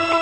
you